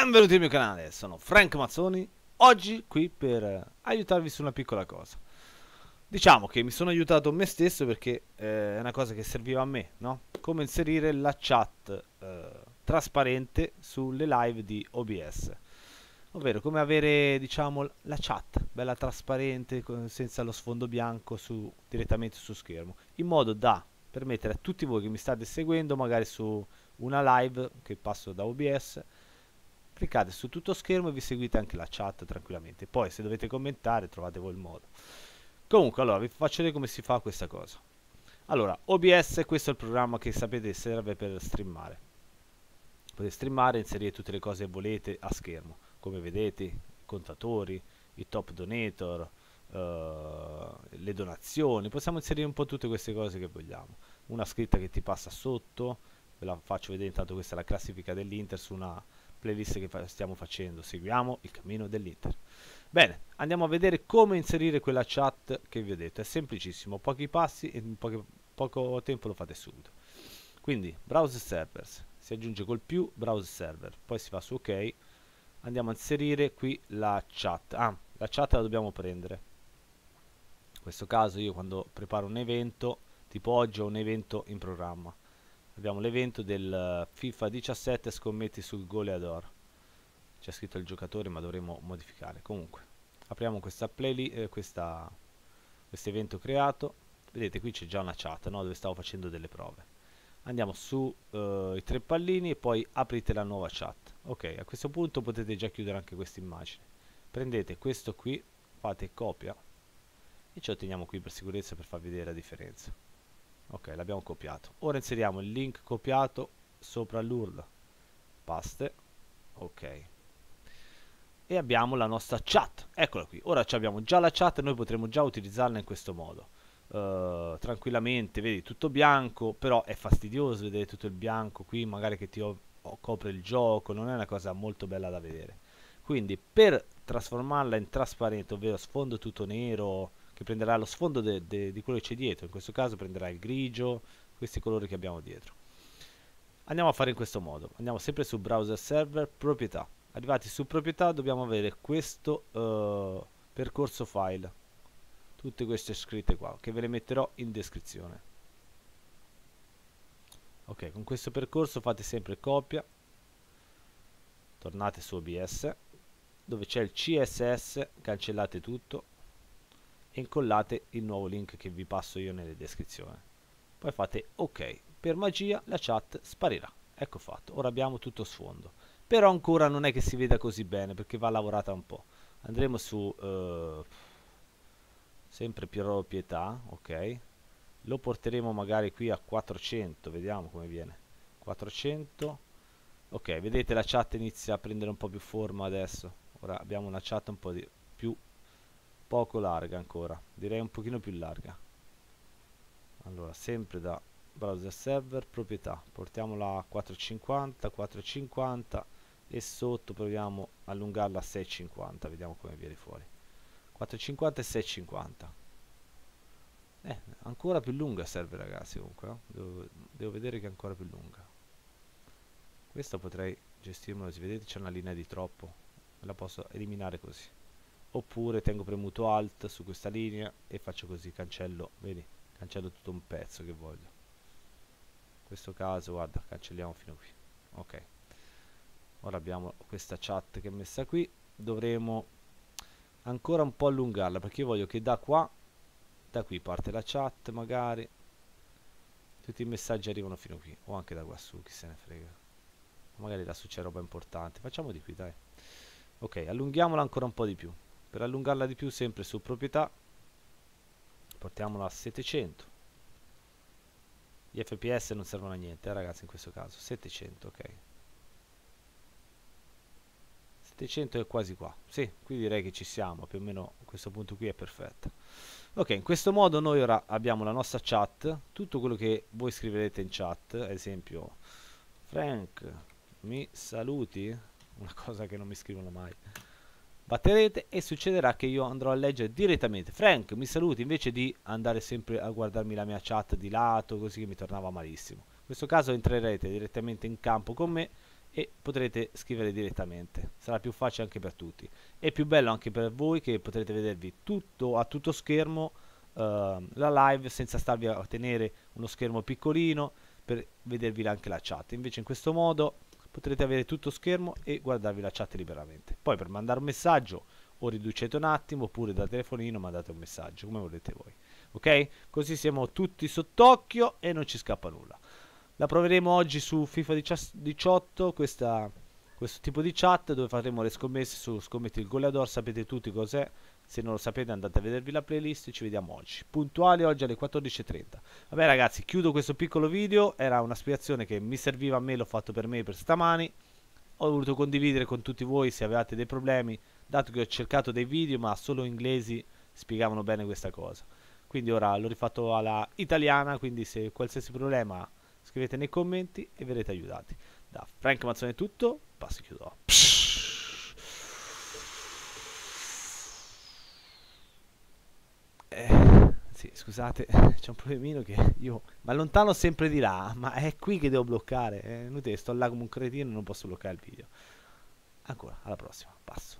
Benvenuti nel mio canale, sono Frank Mazzoni, oggi qui per aiutarvi su una piccola cosa. Diciamo che mi sono aiutato me stesso perché eh, è una cosa che serviva a me, no? Come inserire la chat eh, trasparente sulle live di OBS. Ovvero come avere, diciamo, la chat bella trasparente senza lo sfondo bianco su, direttamente su schermo, in modo da permettere a tutti voi che mi state seguendo, magari su una live che passo da OBS, cliccate su tutto schermo e vi seguite anche la chat tranquillamente. Poi se dovete commentare trovate voi il modo. Comunque, allora, vi faccio vedere come si fa questa cosa. Allora, OBS, questo è il programma che sapete serve per streamare. Potete streamare e inserire tutte le cose che volete a schermo. Come vedete, i contatori, i top donator, uh, le donazioni. Possiamo inserire un po' tutte queste cose che vogliamo. Una scritta che ti passa sotto. Ve la faccio vedere intanto questa è la classifica dell'Inter su una playlist che fa stiamo facendo. Seguiamo il cammino dell'Inter. Bene, andiamo a vedere come inserire quella chat che vi ho detto. È semplicissimo, pochi passi e in poche, poco tempo lo fate subito. Quindi, browse servers, si aggiunge col più browse server, poi si va su ok, andiamo a inserire qui la chat. Ah, la chat la dobbiamo prendere. In questo caso io quando preparo un evento, tipo oggi ho un evento in programma abbiamo l'evento del eh, FIFA 17 scommetti sul goleador c'è scritto il giocatore ma dovremo modificare. Comunque apriamo questa playlist eh, questo evento creato. Vedete qui c'è già una chat no? dove stavo facendo delle prove. Andiamo su uh, i tre pallini e poi aprite la nuova chat. Ok a questo punto potete già chiudere anche questa immagine. Prendete questo qui fate copia e ce lo teniamo qui per sicurezza per far vedere la differenza ok l'abbiamo copiato. Ora inseriamo il link copiato sopra l'url. Paste. Ok. E abbiamo la nostra chat. Eccola qui. Ora abbiamo già la chat e noi potremo già utilizzarla in questo modo. Uh, tranquillamente vedi tutto bianco però è fastidioso vedere tutto il bianco qui magari che ti copre il gioco non è una cosa molto bella da vedere. Quindi per trasformarla in trasparente ovvero sfondo tutto nero che prenderà lo sfondo de, de, di quello che c'è dietro, in questo caso prenderà il grigio, questi colori che abbiamo dietro. Andiamo a fare in questo modo, andiamo sempre su browser server, proprietà. Arrivati su proprietà dobbiamo avere questo uh, percorso file, tutte queste scritte qua, che ve le metterò in descrizione. Ok, con questo percorso fate sempre copia, tornate su OBS, dove c'è il CSS, cancellate tutto, e incollate il nuovo link che vi passo io nelle descrizioni. Poi fate ok per magia la chat sparirà. Ecco fatto ora abbiamo tutto sfondo. Però ancora non è che si veda così bene perché va lavorata un po' andremo su uh, sempre proprietà ok. Lo porteremo magari qui a 400 vediamo come viene. 400 ok vedete la chat inizia a prendere un po' più forma adesso. Ora abbiamo una chat un po' più poco larga ancora direi un pochino più larga. Allora sempre da browser server proprietà. Portiamola a 450 450 e sotto proviamo a allungarla a 650 vediamo come viene fuori. 450 e 650 eh, ancora più lunga serve ragazzi comunque no? devo, devo vedere che è ancora più lunga. Questa potrei gestirmela si vedete c'è una linea di troppo. La posso eliminare così oppure tengo premuto alt su questa linea e faccio così cancello vedi cancello tutto un pezzo che voglio. In questo caso guarda cancelliamo fino qui. Ok. Ora abbiamo questa chat che è messa qui. Dovremo ancora un po' allungarla perché io voglio che da qua da qui parte la chat magari. Tutti i messaggi arrivano fino qui o anche da qua su chi se ne frega. Magari lassù c'è roba importante. Facciamo di qui dai. Ok allunghiamola ancora un po' di più per allungarla di più sempre su proprietà portiamola a 700 gli fps non servono a niente eh, ragazzi in questo caso. 700 ok. 700 è quasi qua. Sì qui direi che ci siamo più o meno questo punto qui è perfetta ok in questo modo noi ora abbiamo la nostra chat. Tutto quello che voi scriverete in chat ad esempio Frank mi saluti? Una cosa che non mi scrivono mai batterete e succederà che io andrò a leggere direttamente Frank mi saluti invece di andare sempre a guardarmi la mia chat di lato così che mi tornava malissimo in questo caso entrerete direttamente in campo con me e potrete scrivere direttamente. Sarà più facile anche per tutti. E più bello anche per voi che potrete vedervi tutto a tutto schermo uh, la live senza starvi a tenere uno schermo piccolino per vedervi anche la chat. Invece in questo modo potrete avere tutto schermo e guardarvi la chat liberamente. Poi per mandare un messaggio o riducete un attimo oppure da telefonino mandate un messaggio come volete voi. Ok? Così siamo tutti sott'occhio e non ci scappa nulla. La proveremo oggi su FIFA 18 questa, questo tipo di chat dove faremo le scommesse su Scommetti il Goleador, sapete tutti cos'è. Se non lo sapete andate a vedervi la playlist ci vediamo oggi. Puntuali oggi alle 14.30. Vabbè ragazzi, chiudo questo piccolo video. Era una spiegazione che mi serviva a me, l'ho fatto per me per stamani. Ho voluto condividere con tutti voi se avevate dei problemi, dato che ho cercato dei video ma solo inglesi spiegavano bene questa cosa. Quindi ora l'ho rifatto alla italiana, quindi se qualsiasi problema scrivete nei commenti e verrete aiutati. Da Frank Mazzone è tutto, passo chiudo. Eh, sì, scusate, c'è un problemino che io mi allontano sempre di là, ma è qui che devo bloccare. È inutile, sto là come un cretino e non posso bloccare il video. Ancora, alla prossima, passo